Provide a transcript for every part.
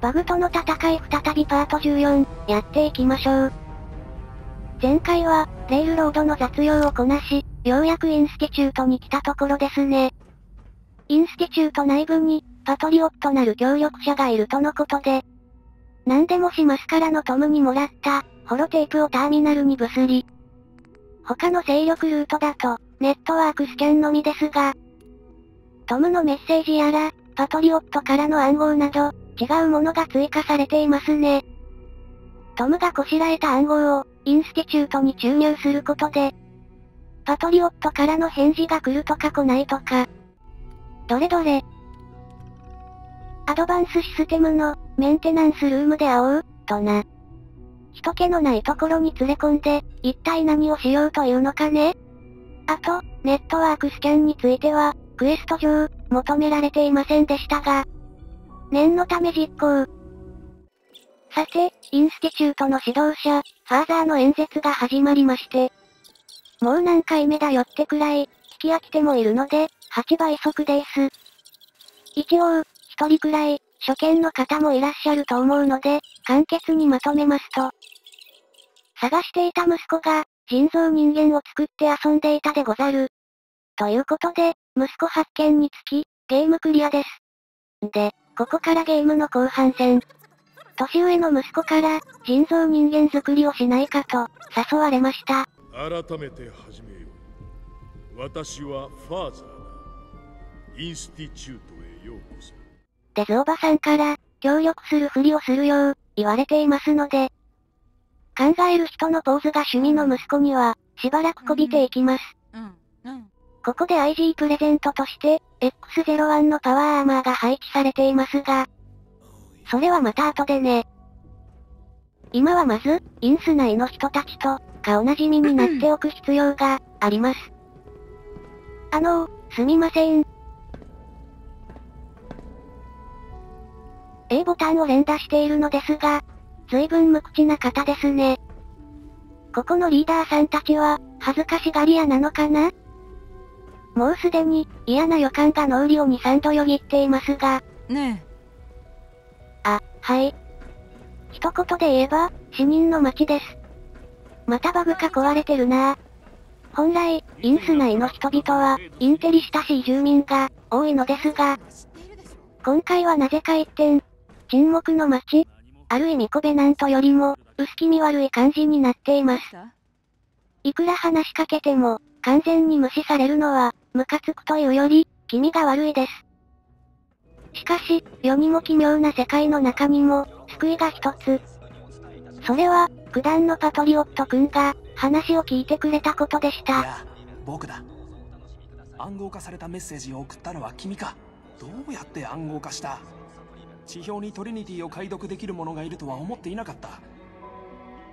バグとの戦い再びパート14、やっていきましょう。前回は、レイルロードの雑用をこなし、ようやくインスティチュートに来たところですね。インスティチュート内部に、パトリオットなる協力者がいるとのことで、何でもしますからのトムにもらった、ホロテープをターミナルにブスリ。他の勢力ルートだと、ネットワークスキャンのみですが、トムのメッセージやら、パトリオットからの暗号など、違うものが追加されていますね。トムがこしらえた暗号を、インスティチュートに注入することで、パトリオットからの返事が来るとか来ないとか。どれどれ。アドバンスシステムの、メンテナンスルームで会おう、とな。人気のないところに連れ込んで、一体何をしようというのかねあと、ネットワークスキャンについては、クエスト上、求められていませんでしたが、念のため実行。さて、インスティチュートの指導者、ファーザーの演説が始まりまして。もう何回目だよってくらい、聞き飽きてもいるので、8倍速です。一応、一人くらい、初見の方もいらっしゃると思うので、簡潔にまとめますと。探していた息子が、人造人間を作って遊んでいたでござる。ということで、息子発見につき、ゲームクリアです。で、ここからゲームの後半戦。年上の息子から、人造人間作りをしないかと、誘われました。改めて始めよう。私はファーザーだ。インスティチュートへようこそ。デズおばさんから、協力するふりをするよう、言われていますので、考える人のポーズが趣味の息子には、しばらくこびていきます。うん、うん。ここで IG プレゼントとして、X01 のパワーアーマーが配置されていますが、それはまた後でね。今はまず、インス内の人たちと、顔なじみになっておく必要が、あります。あのすみません。A ボタンを連打しているのですが、随分無口な方ですね。ここのリーダーさんたちは、恥ずかしがり屋なのかな？もうすでに、嫌な予感が脳裏を2、3度よぎっていますが。ねえ。あ、はい。一言で言えば、死人の街です。またバグか壊れてるな本来、インス内の人々は、インテリ親しい住民が、多いのですが、今回はなぜか一転、沈黙の街、ある意味コベナントよりも、薄気味悪い感じになっています。いくら話しかけても、完全に無視されるのは、ムカつくというより、気味が悪いです。しかし、世にも奇妙な世界の中にも、救いが一つ。それは、九段のパトリオット君が、話を聞いてくれたことでした。いや、僕だ。暗号化されたメッセージを送ったのは君か。どうやって暗号化した？地表にトリニティを解読できる者がいるとは思っていなかった。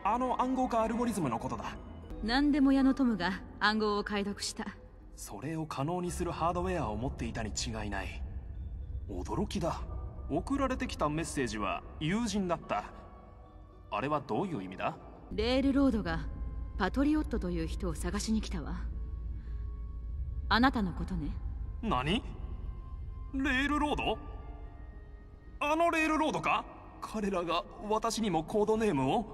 あの暗号化アルゴリズムのことだ。何でも矢のトムが暗号を解読した。それを可能にするハードウェアを持っていたに違いない。驚きだ。送られてきたメッセージは友人だった。あれはどういう意味だ？レールロードがパトリオットという人を探しに来たわ。あなたのことね。何？レールロード？あのレールロードか？彼らが私にもコードネームを？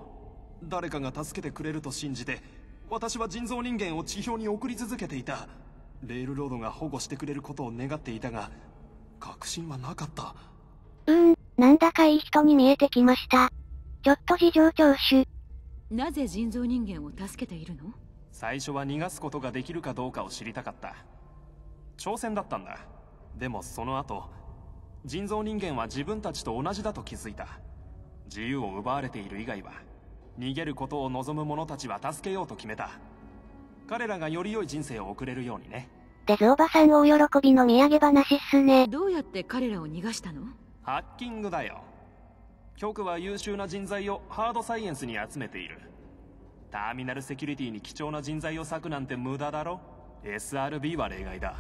誰かが助けてくれると信じて私は人造人間を地表に送り続けていたレールロードが保護してくれることを願っていたが、確信はなかった。うーん、なんだかいい人に見えてきました。ちょっと事情聴取。なぜ人造人間を助けているの？最初は逃がすことができるかどうかを知りたかった。挑戦だったんだ。でもその後、人造人間は自分たちと同じだと気づいた。自由を奪われている以外は、逃げることを望む者たちは助けようと決めた。彼らがより良い人生を送れるようにね。デズおばさん大喜びの土産話っすね。どうやって彼らを逃がしたの？ハッキングだよ。局は優秀な人材をハードサイエンスに集めている。ターミナルセキュリティに貴重な人材を割くなんて無駄だろ ?SRB は例外だ。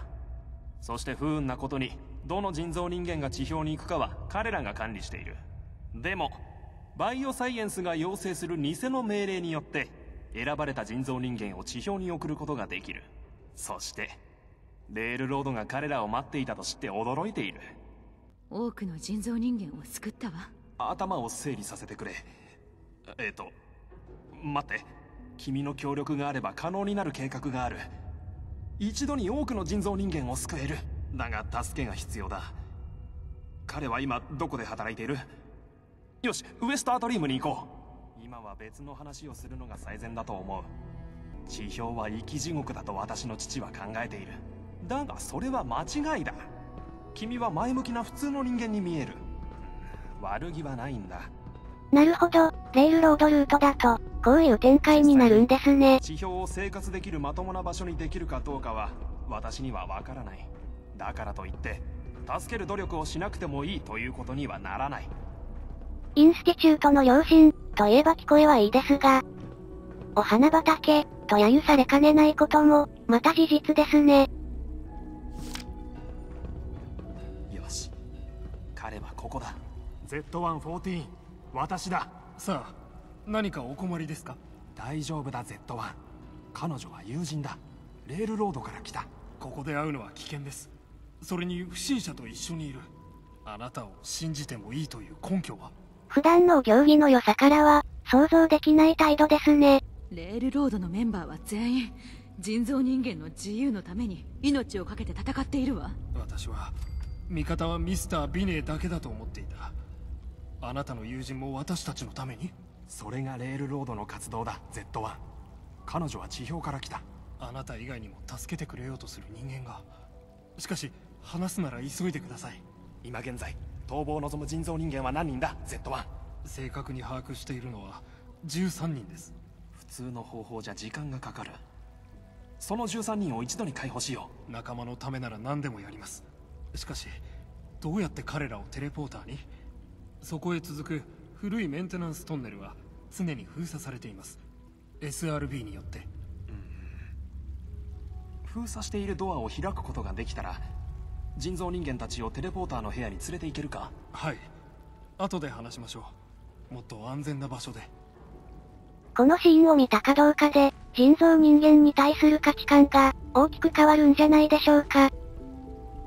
そして不運なことに、どの人造人間が地表に行くかは彼らが管理している。でも、バイオサイエンスが要請する偽の命令によって、選ばれた人造人間を地表に送ることができる。そしてレールロードが彼らを待っていたと知って驚いている。多くの人造人間を救ったわ。頭を整理させてくれ。えっ、と待って。君の協力があれば可能になる計画がある。一度に多くの人造人間を救える。だが助けが必要だ。彼は今どこで働いている？よしウエスタードリームに行こう今は別の話をするのが最善だと思う。地表は生き地獄だと私の父は考えている。だがそれは間違いだ。君は前向きな普通の人間に見える。悪気はないんだ。なるほど、レールロードルートだと、こういう展開になるんですね。地表を生活できるまともな場所にできるかどうかは私にはわからない。だからといって助ける努力をしなくてもいいということにはならないインスティチュートの両親、といえば聞こえはいいですが、お花畑、と揶揄されかねないことも、また事実ですね。よし。彼はここだ。Z114 私だ。さあ何かお困りですか？大丈夫だ Z1 彼女は友人だ。レールロードから来た。ここで会うのは危険です。それに不審者と一緒にいる。あなたを信じてもいいという根拠は？普段の行儀の良さからは、想像できない態度ですね。レールロードのメンバーは全員人造人間の自由のために命を懸けて戦っているわ。私は味方はミスター・ビネーだけだと思っていた。あなたの友人も私たちのために？それがレールロードの活動だ Z1 彼女は地表から来た。あなた以外にも助けてくれようとする人間が。しかし話すなら急いでください。今現在逃亡を望む人造人間は何人だ？Z1 正確に把握しているのは13人です。普通の方法じゃ時間がかかる。その13人を一度に解放しよ仲間のためなら何でもやります。しかしどうやって彼らをテレポーターに？そこへ続く古いメンテナンストンネルは常に封鎖されています。SRB によって。う封鎖しているドアを開くことができたら人造人間たちをテレポーターの部屋に連れて行けるか？はい後で話しましょうもっと安全な場所でこのシーンを見たかどうかで、人造人間に対する価値観が、大きく変わるんじゃないでしょうか。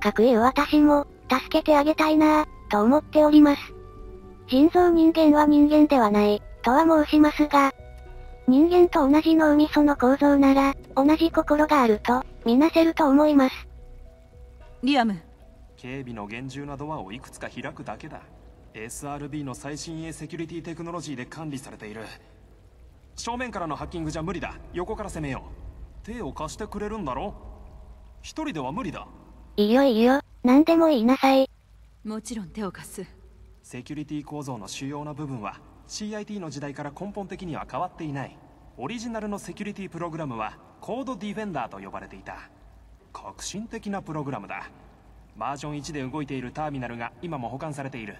かくいう私も、助けてあげたいなぁ、と思っております。人造人間は人間ではない、とは申しますが、人間と同じ脳みその構造なら、同じ心があると、みなせると思います。リアム。警備の厳重なドアをいくつか開くだけだ。SRB の最新鋭セキュリティテクノロジーで管理されている。正面からのハッキングじゃ無理だ。横から攻めよう。手を貸してくれるんだろ一人では無理だ。いいよいいよ、何でも言いなさい。もちろん手を貸す。セキュリティ構造の主要な部分は CIT の時代から根本的には変わっていない。オリジナルのセキュリティプログラムはコードディフェンダーと呼ばれていた革新的なプログラムだ。バージョン1で動いているターミナルが今も保管されている。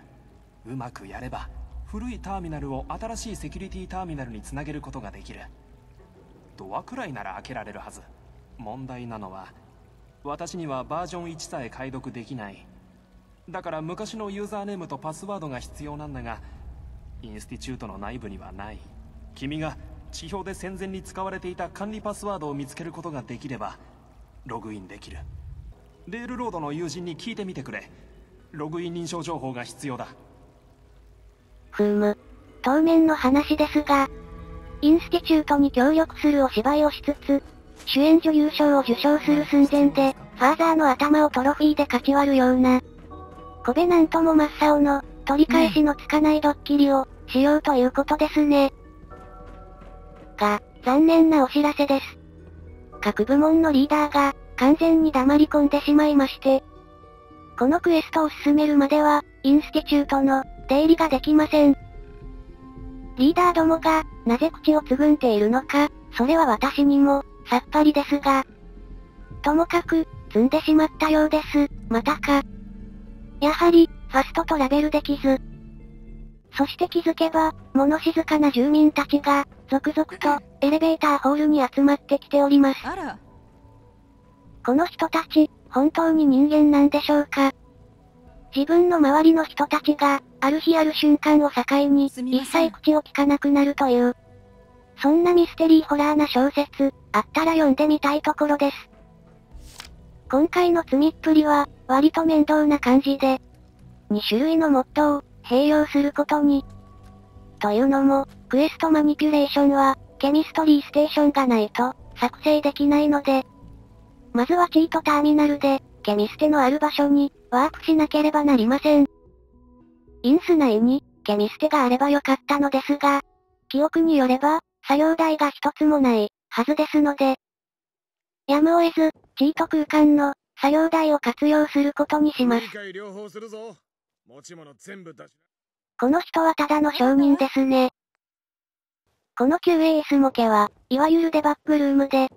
うまくやれば古いターミナルを新しいセキュリティターミナルにつなげることができる。ドアくらいなら開けられるはず。問題なのは私にはバージョン1さえ解読できない。だから昔のユーザーネームとパスワードが必要なんだがインスティチュートの内部にはない。君が地表で戦前に使われていた管理パスワードを見つけることができればログインできるレールロードの友人に聞いてみてくれログイン認証情報が必要だふむ。当面の話ですが、インスティチュートに協力するお芝居をしつつ、主演女優賞を受賞する寸前で、ファーザーの頭をトロフィーでかち割るような、コベナントも真っ青の、取り返しのつかないドッキリを、しようということですね。が、残念なお知らせです。各部門のリーダーが、完全に黙り込んでしまいまして、このクエストを進めるまでは、インスティチュートの、出入りができません。リーダーどもが、なぜ口をつぐんでいるのか、それは私にも、さっぱりですが。ともかく、積んでしまったようです。またか。やはり、ファストトラベルできず。そして気づけば、物静かな住民たちが、続々と、エレベーターホールに集まってきております。あらこの人たち、本当に人間なんでしょうか？自分の周りの人たちが、ある日ある瞬間を境に、一切口を聞かなくなるという。そんなミステリーホラーな小説、あったら読んでみたいところです。今回の詰みっぷりは、割と面倒な感じで、2種類のモッドを、併用することに。というのも、クエストマニピュレーションは、ケミストリーステーションがないと、作成できないので、まずはチートターミナルで、ケミステのある場所に、ワープしなければなりません。インス内に、ケミステがあればよかったのですが、記憶によれば、作業台が一つもない、はずですので、やむを得ず、チート空間の、作業台を活用することにします。この人はただの商人ですね。この QAS モケは、いわゆるデバッグルームで、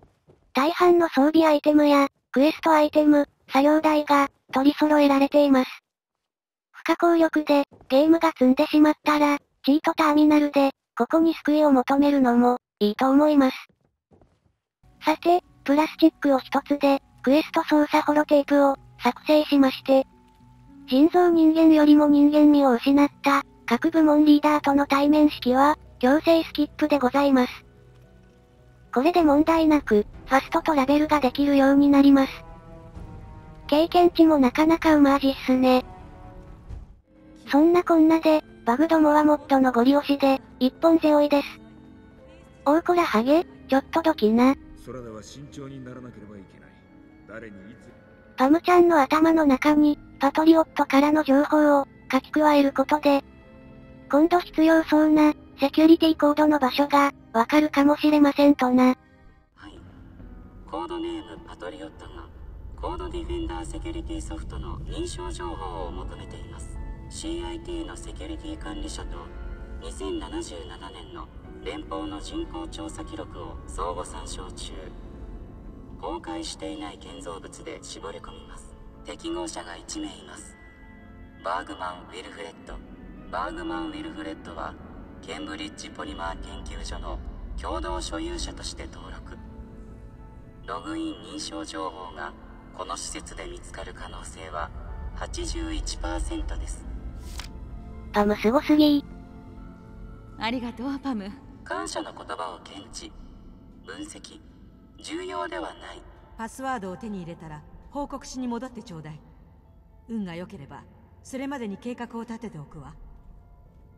大半の装備アイテムや、クエストアイテム、作業台が、取り揃えられています。不可抗力で、ゲームが積んでしまったら、チートターミナルで、ここに救いを求めるのも、いいと思います。さて、プラスチックを一つで、クエスト操作ホロテープを、作成しまして、人造人間よりも人間味を失った、各部門リーダーとの対面式は、強制スキップでございます。これで問題なく、ファストトラベルができるようになります。経験値もなかなかうま味っすね。そんなこんなで、バグどもはモッドのゴリ押しで、一本背負いです。大こらハゲ、ちょっとドキな。空では慎重にならなければいけない。誰にいつパムちゃんの頭の中に、パトリオットからの情報を書き加えることで、今度必要そうな、セキュリティコードの場所が、わかるかもしれませんとな。はい。コードネームパトリオットが、コードディフェンダーセキュリティソフトの認証情報を求めています。CIT のセキュリティ管理者と、2077年の連邦の人口調査記録を相互参照中。崩壊していない建造物で絞り込みます。適合者が1名います。バーグマン・ウィルフレッド。バーグマン・ウィルフレッドはケンブリッジポリマー研究所の共同所有者として登録。ログイン認証情報がこの施設で見つかる可能性は81%です。パムすごすぎ。ありがとうパム。感謝の言葉を検知。分析。重要ではない。パスワードを手に入れたら報告しに戻ってちょうだい。運が良ければそれまでに計画を立てておくわ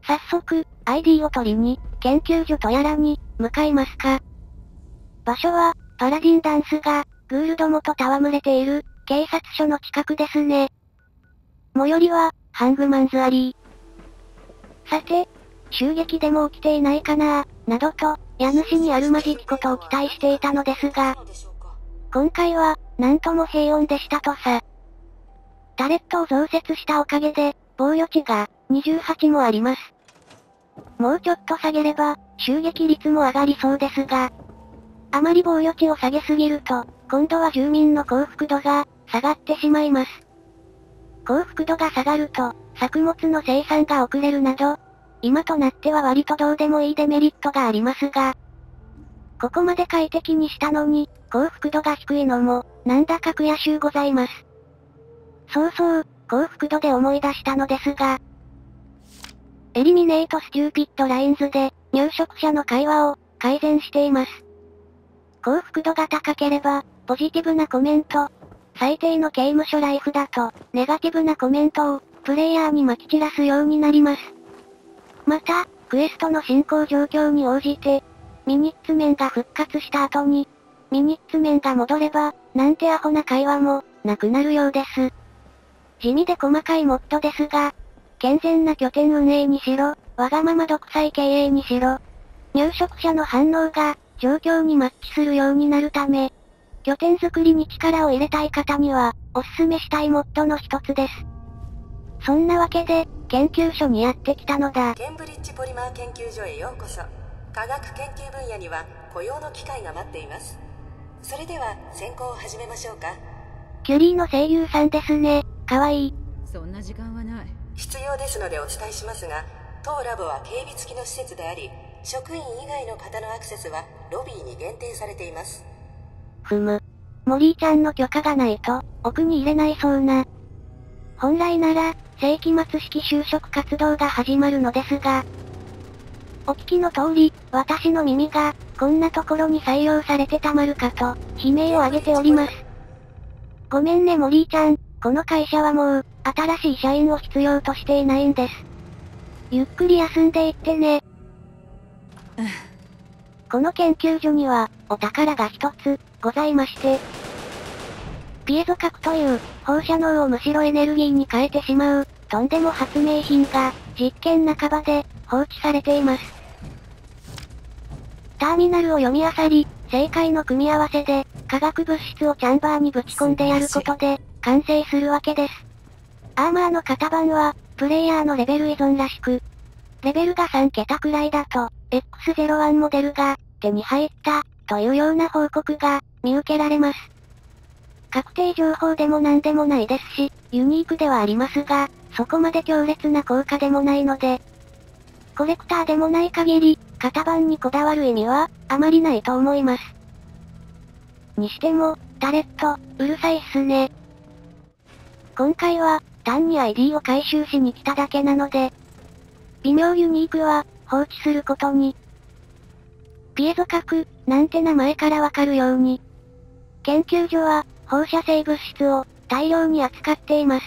早速、ID を取りに、研究所とやらに、向かいますか。場所は、パラディンダンスが、グールドモと戯れている、警察署の近くですね。最寄りは、ハングマンズアリー。さて、襲撃でも起きていないかななどと、家主にあるまじきことを期待していたのですが、今回は、なんとも平穏でしたとさ。タレットを増設したおかげで、防御値が、28もあります。もうちょっと下げれば、襲撃率も上がりそうですが、あまり防御値を下げすぎると、今度は住民の幸福度が、下がってしまいます。幸福度が下がると、作物の生産が遅れるなど、今となっては割とどうでもいいデメリットがありますが、ここまで快適にしたのに、幸福度が低いのも、なんだか悔しゅうございます。そうそう、幸福度で思い出したのですが、エリミネートスチューピッドラインズで、入植者の会話を、改善しています。幸福度が高ければ、ポジティブなコメント、最低の刑務所ライフだと、ネガティブなコメントを、プレイヤーに撒き散らすようになります。また、クエストの進行状況に応じて、ミニッツ面が復活した後に、ミニッツ面が戻れば、なんてアホな会話も、なくなるようです。地味で細かいモッドですが、健全な拠点運営にしろ、わがまま独裁経営にしろ、入植者の反応が、状況にマッチするようになるため、拠点作りに力を入れたい方には、おすすめしたいモッドの一つです。そんなわけで、研究所にやってきたのだ。ケンブリッジポリマー研究所へようこそ。科学研究分野には雇用の機会が待っています。それでは、選考を始めましょうか。キュリーの声優さんですね。かわいい。そんな時間はない。必要ですのでお伝えしますが当ラボは警備付きの施設であり職員以外の方のアクセスはロビーに限定されています。ふむ。モリーちゃんの許可がないと奥に入れないそうな。本来なら世紀末式就職活動が始まるのですが。お聞きの通り私の耳がこんなところに採用されてたまるかと悲鳴を上げております。ごめんねモリーちゃん。この会社はもう、新しい社員を必要としていないんです。ゆっくり休んでいってね。この研究所には、お宝が一つ、ございまして。ピエゾ核という、放射能をむしろエネルギーに変えてしまう、とんでも発明品が、実験半ばで、放置されています。ターミナルを読み漁り、正解の組み合わせで、化学物質をチャンバーにぶち込んでやることで、完成するわけです。アーマーの型番は、プレイヤーのレベル依存らしく、レベルが3桁くらいだと、X01 モデルが、手に入った、というような報告が、見受けられます。確定情報でも何でもないですし、ユニークではありますが、そこまで強烈な効果でもないので、コレクターでもない限り、型番にこだわる意味は、あまりないと思います。にしても、タレット、うるさいっすね。今回は、単に ID を回収しに来ただけなので、微妙ユニークは、放置することに。ピエゾ核、なんて名前からわかるように。研究所は、放射性物質を、大量に扱っています。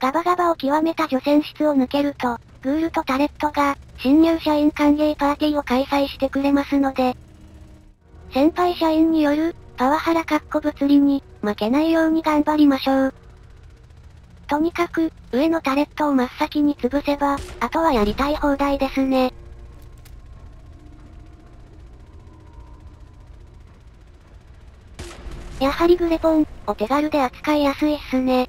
ガバガバを極めた除染室を抜けると、グールとタレットが、新入社員歓迎パーティーを開催してくれますので、先輩社員による、パワハラかっこ物理に、負けないように頑張りましょう。とにかく、上のタレットを真っ先に潰せば、あとはやりたい放題ですね。やはりグレポン、お手軽で扱いやすいっすね。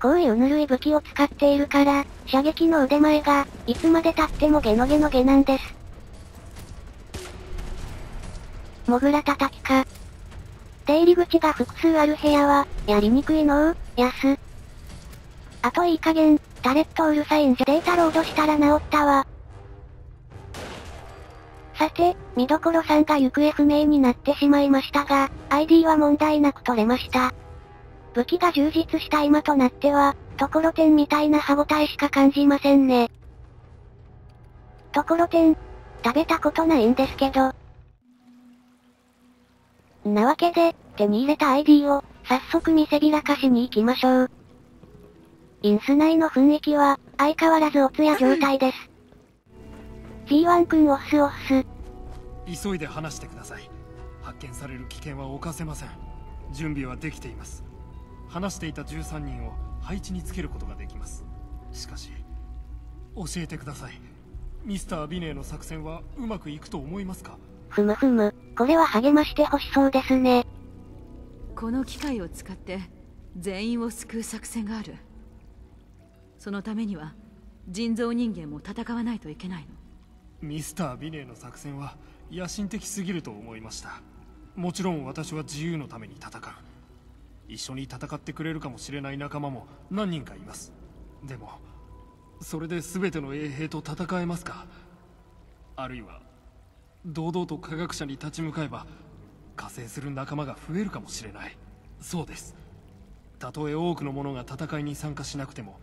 こういうぬるい武器を使っているから、射撃の腕前が、いつまで経ってもゲノゲノゲなんです。モグラ叩きか。出入り口が複数ある部屋は、やりにくいのう、やす。あといい加減、タレットうるさいんじゃデータロードしたら治ったわ。さて、見どころさんが行方不明になってしまいましたが、ID は問題なく取れました。武器が充実した今となっては、ところてんみたいな歯応えしか感じませんね。ところてん、食べたことないんですけど。なわけで、手に入れた ID を、早速見せびらかしに行きましょう。インス内の雰囲気は、相変わらずおつや状態です。G1 君オスオス。急いで話してください。発見される危険は犯せません。準備はできています。話していた13人を配置につけることができます。しかし、教えてください。ミスター・ビネーの作戦はうまくいくと思いますか？ふむふむ、これは励ましてほしそうですね。この機械を使って全員を救う作戦がある。そのためには人造人間も戦わないといけないの。ミスター・ビネーの作戦は野心的すぎると思いました。もちろん私は自由のために戦う。一緒に戦ってくれるかもしれない仲間も何人かいます。でもそれで全ての衛兵と戦えますか？あるいは堂々と科学者に立ち向かえば加勢する仲間が増えるかもしれない。そうです。たとえ多くの者が戦いに参加しなくても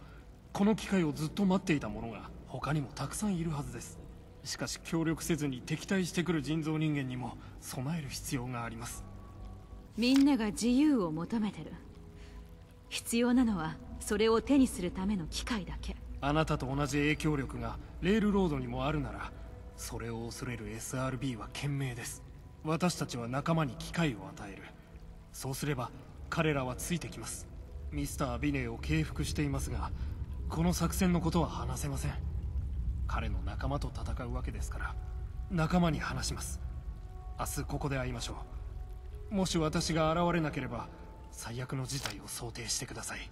この機会をずっと待っていた者が他にもたくさんいるはずです。しかし協力せずに敵対してくる人造人間にも備える必要があります。みんなが自由を求めてる。必要なのはそれを手にするための機会だけ。あなたと同じ影響力がレールロードにもあるならそれを恐れる SRB は賢明です。私たちは仲間に機会を与える。そうすれば彼らはついてきます。ミスター・ビネを敬服していますがこの作戦のことは話せません。彼の仲間と戦うわけですから仲間に話します。明日ここで会いましょう。もし私が現れなければ最悪の事態を想定してください。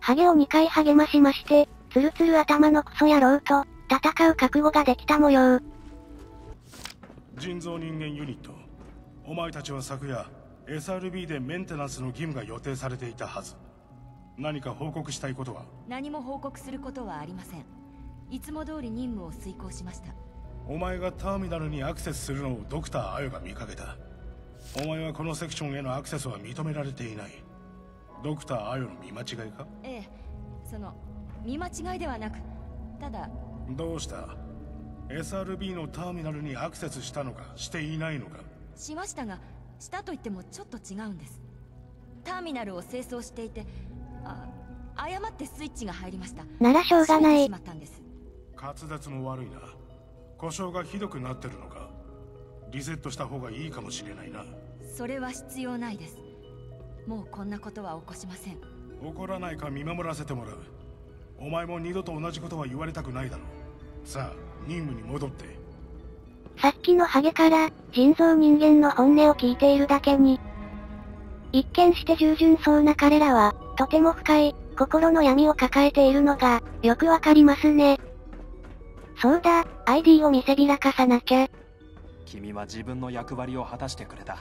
ハゲを2回励ましましてツルツル頭のクソ野郎と戦う覚悟ができた模様。人造人間ユニットお前たちは昨夜 SRB でメンテナンスの義務が予定されていたはず何か報告したいことは？何も報告することはありません。いつも通り任務を遂行しました。お前がターミナルにアクセスするのをドクターアヨが見かけた。お前はこのセクションへのアクセスは認められていない。ドクターアヨの見間違いか？ええその見間違いではなくただどうした？SRB のターミナルにアクセスしたのかしていないのか？しましたがしたと言ってもちょっと違うんです。ターミナルを清掃していてあ誤ってスイッチが入りました。ならしょうがない。閉めてしまったんです。滑舌も悪いな。故障がひどくなってるのか。リセットした方がいいかもしれないな。それは必要ないです。もうこんなことは起こしません。怒らないか見守らせてもらう。お前も二度と同じことは言われたくないだろう。さあ任務に戻って。さっきのハゲから、人造人間の本音を聞いているだけに。一見して従順そうな彼らは、とても深い、心の闇を抱えているのが、よくわかりますね。そうだ、ID を見せびらかさなきゃ。君は自分の役割を果たしてくれた。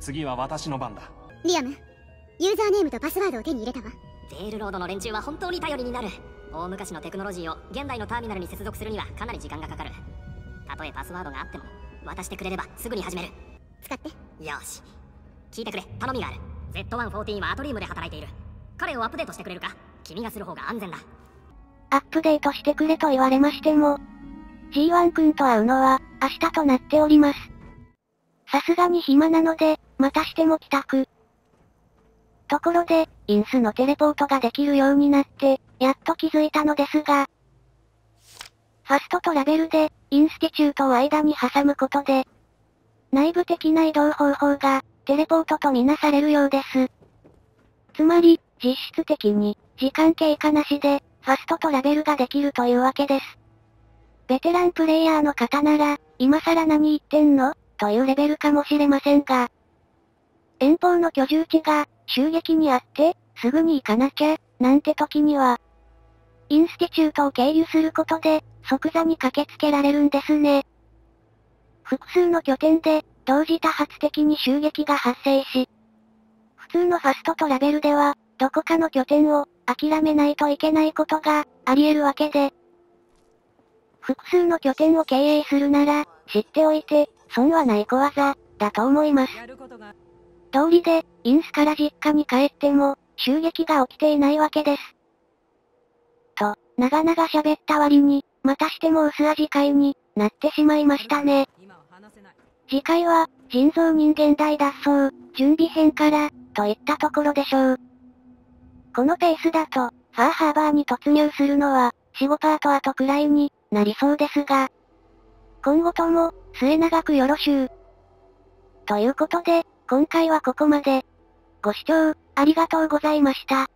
次は私の番だ。リアムユーザーネームとパスワードを手に入れたわ。デールロードの連中は本当に頼りになる。大昔のテクノロジーを現代のターミナルに接続するにはかなり時間がかかる。たとえパスワードがあっても渡してくれればすぐに始める。使って。よし。聞いてくれ。頼みがある Z114 はアトリウムで働いている彼をアップデートしてくれるか？君がする方が安全だアップデートしてくれと言われましても、G1 君と会うのは、明日となっております。さすがに暇なので、またしても帰宅。ところで、インスのテレポートができるようになって、やっと気づいたのですが、ファストトラベルで、インスティチュートを間に挟むことで、内部的な移動方法が、テレポートとみなされるようです。つまり、実質的に、時間経過なしで、ファストトラベルができるというわけです。ベテランプレイヤーの方なら、今更何言ってんの？というレベルかもしれませんが、遠方の居住地が、襲撃にあって、すぐに行かなきゃ、なんて時には、インスティチュートを経由することで、即座に駆けつけられるんですね。複数の拠点で、同時多発的に襲撃が発生し、普通のファストトラベルでは、どこかの拠点を、諦めないといけないことが、あり得るわけで、複数の拠点を経営するなら、知っておいて、損はない小技、だと思います。道理で、インスから実家に帰っても、襲撃が起きていないわけです。と、長々喋った割に、またしても薄味会になってしまいましたね。次回は、人造人間大脱走、準備編から、といったところでしょう。このペースだと、ファーハーバーに突入するのは、4、5パート後くらいになりそうですが、今後とも、末永くよろしゅう。ということで、今回はここまで。ご視聴、ありがとうございました。